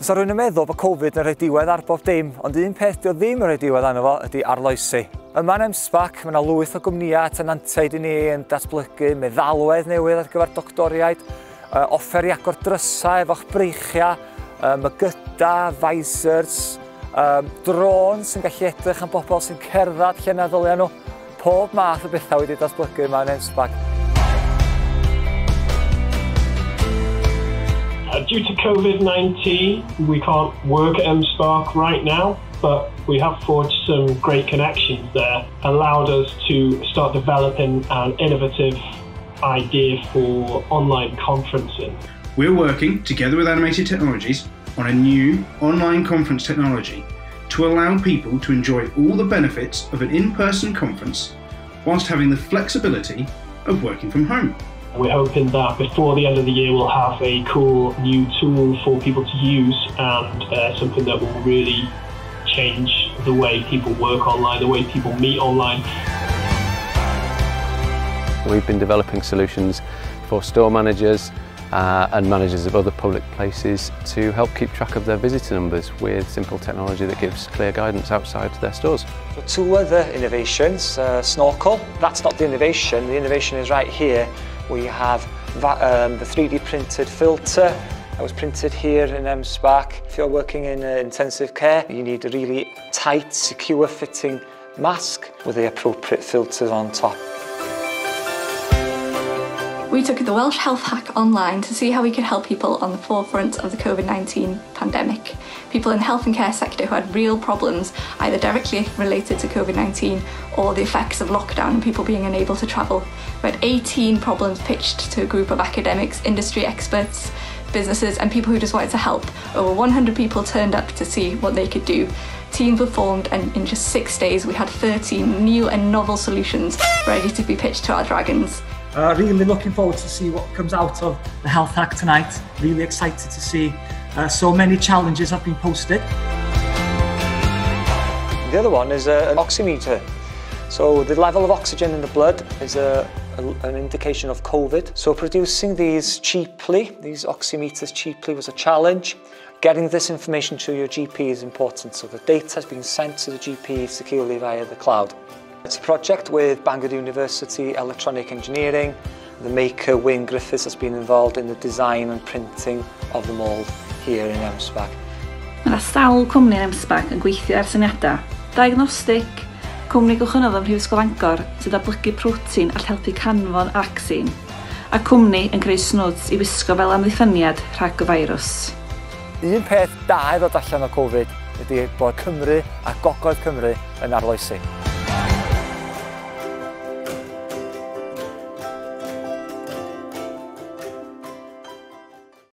Fysa rhywun yn meddwl bod Covid yn rhoi diwedd ar bob dim, ond un peth di o ddim yn rhoi diwedd arno fo ydy arloesi. Yma yn MSBAC, mae yna lwyth o gwmnïau tenantiaid i ni yn datblygu meddalwedd newydd ar gyfer doctoriaid, offer i agor drysau efo'ch breichiau, mygyda, visors, drones sy'n gallu edrych am bobl sy'n cerdded lle na ddyliau nhw. Pob math o bethau wedi datblygu yma yn MSBAC. Due to COVID-19, we can't work at M SParc right now, but we have forged some great connections there, allowed us to start developing an innovative idea for online conferencing. We're working together with Animated Technologies on a new online conference technology to allow people to enjoy all the benefits of an in-person conference whilst having the flexibility of working from home. We're hoping that before the end of the year we'll have a cool new tool for people to use and uh, something that will really change the way people work online, the way people meet online. We've been developing solutions for store managers uh, and managers of other public places to help keep track of their visitor numbers with simple technology that gives clear guidance outside their stores. So two other innovations, uh, Snorkel, that's not the innovation, the innovation is right here We have um, the 3D printed filter that was printed here in um, MSPAC. If you're working in uh, intensive care, you need a really tight, secure fitting mask with the appropriate filters on top. We took the Welsh Health Hack online to see how we could help people on the forefront of the COVID-19 pandemic. People in the health and care sector who had real problems, either directly related to COVID-19 or the effects of lockdown and people being unable to travel. We had 18 problems pitched to a group of academics, industry experts, businesses and people who just wanted to help. Over 100 people turned up to see what they could do. Teams were formed and in just six days we had 13 new and novel solutions ready to be pitched to our dragons. Uh, really looking forward to see what comes out of the health hack tonight. Really excited to see uh, so many challenges have been posted. The other one is uh, an oximeter. So the level of oxygen in the blood is a, a, an indication of COVID. So producing these cheaply, these oximeters cheaply was a challenge. Getting this information to your GP is important. So the data has been sent to the GP securely via the cloud. It's a project with Bangor University Electronic Engineering. The maker Wayne Griffiths has been involved in the design and printing of the mould here in Emsbach. Mae yna sawl cwmni yn Emsbach yn gweithio ar syniadau. Diagnostic, cwmni gwchynnodd ym Mhrifysgol Angor sydd datblygu protein all helpu canfon a vaccine, a cwmni yn creu snwds i wisgo fel amddiffyniad rhag y feirws. Un peth da i ddod allan o Covid ydy bod Cymru a Gogledd Cymru yn arloesi.